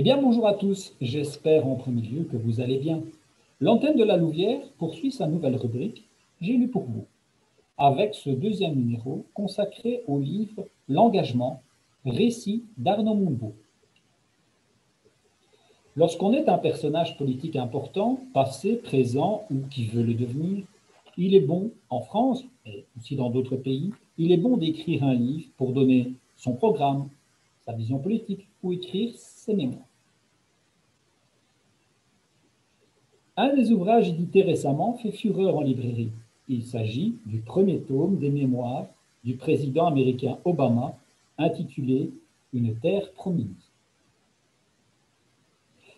Eh bien, bonjour à tous. J'espère en premier lieu que vous allez bien. L'antenne de la Louvière poursuit sa nouvelle rubrique J'ai lu pour vous, avec ce deuxième numéro consacré au livre L'engagement, récit d'Arnaud Montbeau. Lorsqu'on est un personnage politique important, passé, présent ou qui veut le devenir, il est bon, en France et aussi dans d'autres pays, il est bon d'écrire un livre pour donner son programme, sa vision politique ou écrire ses mémoires. Un des ouvrages édités récemment fait fureur en librairie. Il s'agit du premier tome des mémoires du président américain Obama intitulé Une terre promise.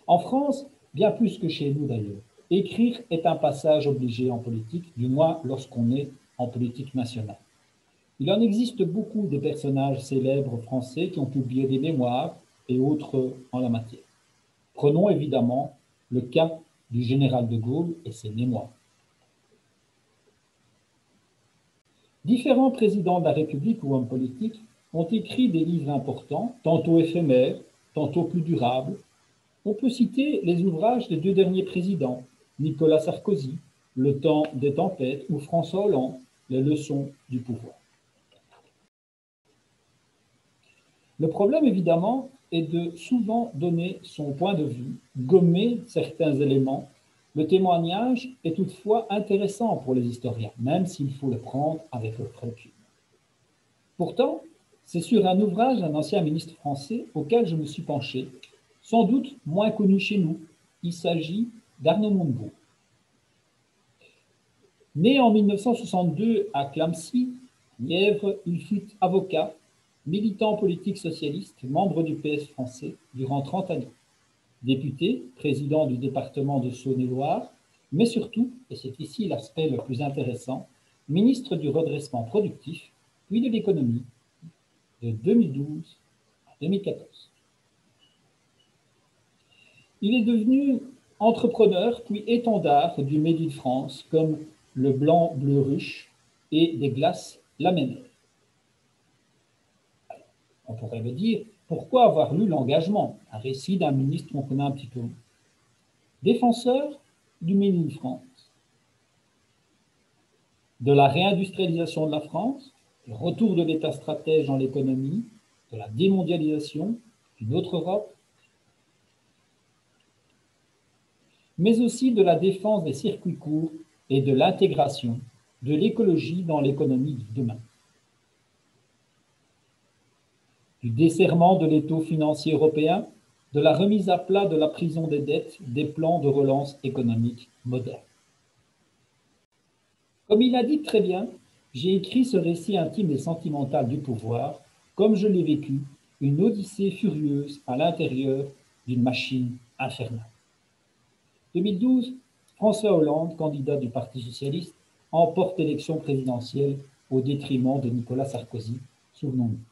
En France, bien plus que chez nous d'ailleurs, écrire est un passage obligé en politique, du moins lorsqu'on est en politique nationale. Il en existe beaucoup de personnages célèbres français qui ont publié des mémoires et autres en la matière. Prenons évidemment le cas du général de Gaulle et ses mémoires. Différents présidents de la République ou hommes politiques ont écrit des livres importants, tantôt éphémères, tantôt plus durables. On peut citer les ouvrages des deux derniers présidents, Nicolas Sarkozy, Le temps des tempêtes, ou François Hollande, Les leçons du pouvoir. Le problème, évidemment, est de souvent donner son point de vue, gommer certains éléments. Le témoignage est toutefois intéressant pour les historiens, même s'il faut le prendre avec le. Pourtant, c'est sur un ouvrage d'un ancien ministre français auquel je me suis penché, sans doute moins connu chez nous. Il s'agit d'Arnaud Montebourg. Né en 1962 à Clamcy, Nièvre, il fut avocat, militant politique socialiste, membre du PS français durant 30 années, député, président du département de Saône-et-Loire, mais surtout, et c'est ici l'aspect le plus intéressant, ministre du redressement productif, puis de l'économie, de 2012 à 2014. Il est devenu entrepreneur puis étendard du Made in France comme le blanc bleu ruche et des glaces laminaires. On pourrait me dire, pourquoi avoir lu L'engagement, un récit d'un ministre qu'on connaît un petit peu Défenseur du Made in France, de la réindustrialisation de la France, le retour de l'État stratège dans l'économie, de la démondialisation, d'une autre Europe, mais aussi de la défense des circuits courts et de l'intégration de l'écologie dans l'économie de demain. Du desserrement de l'étau financier européen, de la remise à plat de la prison des dettes, des plans de relance économique modernes. Comme il a dit très bien, j'ai écrit ce récit intime et sentimental du pouvoir, comme je l'ai vécu, une odyssée furieuse à l'intérieur d'une machine infernale. 2012, François Hollande, candidat du Parti socialiste, emporte l'élection présidentielle au détriment de Nicolas Sarkozy, souvenons-nous.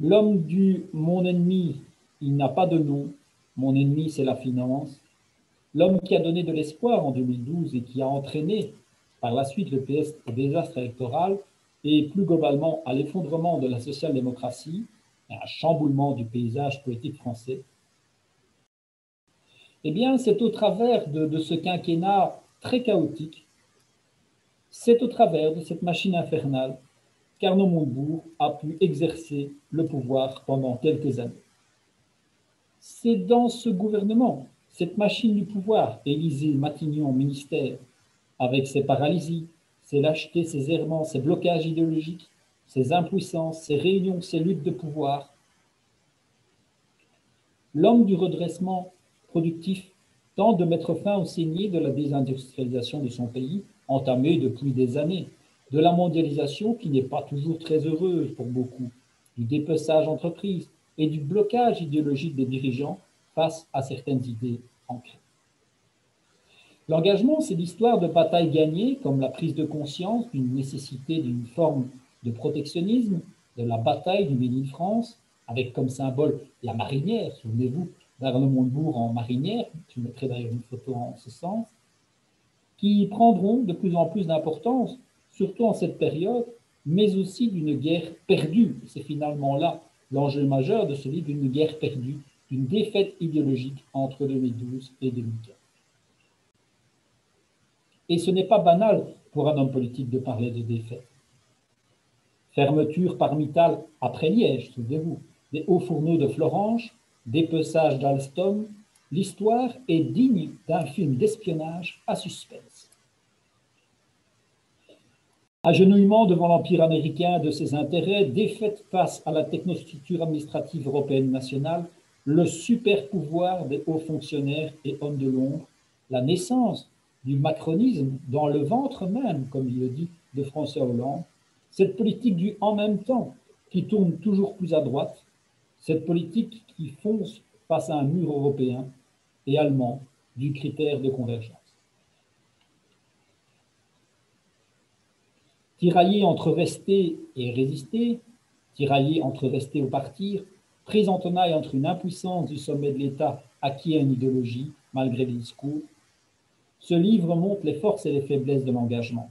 L'homme du mon ennemi, il n'a pas de nom, mon ennemi c'est la finance. L'homme qui a donné de l'espoir en 2012 et qui a entraîné par la suite le PS au désastre électoral et plus globalement à l'effondrement de la social-démocratie un chamboulement du paysage politique français, eh bien, c'est au travers de, ce quinquennat très chaotique, c'est au travers de cette machine infernale qu'Arnaud Montebourg a pu exercer le pouvoir pendant quelques années. C'est dans ce gouvernement, cette machine du pouvoir, Élysée, Matignon, ministère, avec ses paralysies, ses lâchetés, ses errements, ses blocages idéologiques, ses impuissances, ses réunions, ses luttes de pouvoir, l'homme du redressement productif tente de mettre fin au saignées de la désindustrialisation de son pays, entamée depuis des années, de la mondialisation qui n'est pas toujours très heureuse pour beaucoup, du dépeçage d'entreprises et du blocage idéologique des dirigeants face à certaines idées ancrées. L'engagement, c'est l'histoire de batailles gagnées, comme la prise de conscience d'une nécessité d'une forme de protectionnisme, de la bataille du Made France, avec comme symbole la marinière, souvenez-vous, d'Arnaud Montebourg en marinière, je mettrai d'ailleurs une photo en ce sens, qui prendront de plus en plus d'importance, surtout en cette période, mais aussi d'une guerre perdue. C'est finalement là l'enjeu majeur de ce livre d'une guerre perdue, d'une défaite idéologique entre 2012 et 2015. Et ce n'est pas banal pour un homme politique de parler de défaite. Fermeture par Mittal après Liège, souvenez-vous, des hauts fourneaux de Florange, dépeçage d'Alstom, l'histoire est digne d'un film d'espionnage à suspense. Agenouillement devant l'empire américain de ses intérêts, défaite face à la technostructure administrative européenne nationale, le super pouvoir des hauts fonctionnaires et hommes de l'ombre, la naissance du macronisme dans le ventre même, comme il le dit, de François Hollande, cette politique du en même temps qui tourne toujours plus à droite, cette politique qui fonce face à un mur européen et allemand du critère de convergence. Tiraillé entre rester et résister, tiraillé entre rester ou partir, pris en tenaille entre une impuissance du sommet de l'État acquis à une idéologie, malgré les discours, ce livre montre les forces et les faiblesses de l'engagement,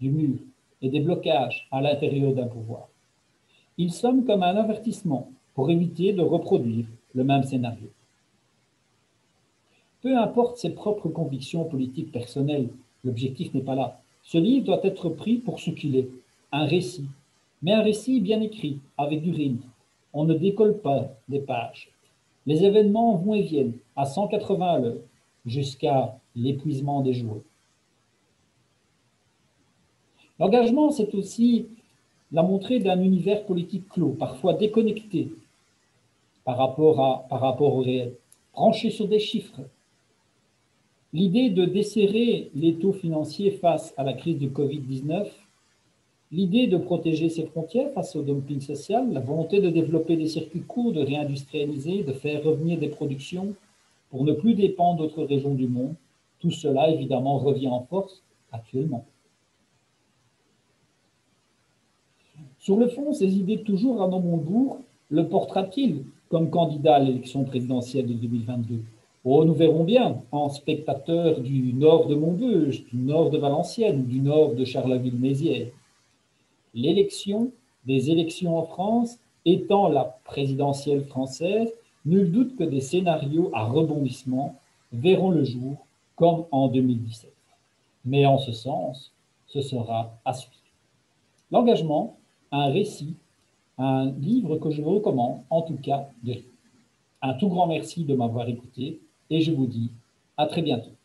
du mur et des blocages à l'intérieur d'un pouvoir. Il sonne comme un avertissement pour éviter de reproduire le même scénario. Peu importe ses propres convictions politiques personnelles, l'objectif n'est pas là. Ce livre doit être pris pour ce qu'il est, un récit, mais un récit bien écrit, avec du rythme. On ne décolle pas des pages. Les événements vont et viennent à 180 à l'heure, jusqu'à l'épuisement des joueurs. L'engagement, c'est aussi la montrée d'un univers politique clos, parfois déconnecté par rapport, à, par rapport au réel, branché sur des chiffres. L'idée de desserrer les taux financiers face à la crise du Covid-19, l'idée de protéger ses frontières face au dumping social, la volonté de développer des circuits courts, de réindustrialiser, de faire revenir des productions pour ne plus dépendre d'autres régions du monde, tout cela évidemment revient en force actuellement. Sur le fond, ces idées toujours à Montebourg le portera-t-il comme candidat à l'élection présidentielle de 2022 Oh, nous verrons bien, en spectateur du nord de Montbeuge, du nord de Valenciennes, du nord de Charleville-Mézières. L'élection des élections en France étant la présidentielle française, nul doute que des scénarios à rebondissement verront le jour comme en 2017. Mais en ce sens, ce sera à suivre. L'engagement, un récit, un livre que je vous recommande en tout cas de lire. Un tout grand merci de m'avoir écouté et je vous dis à très bientôt.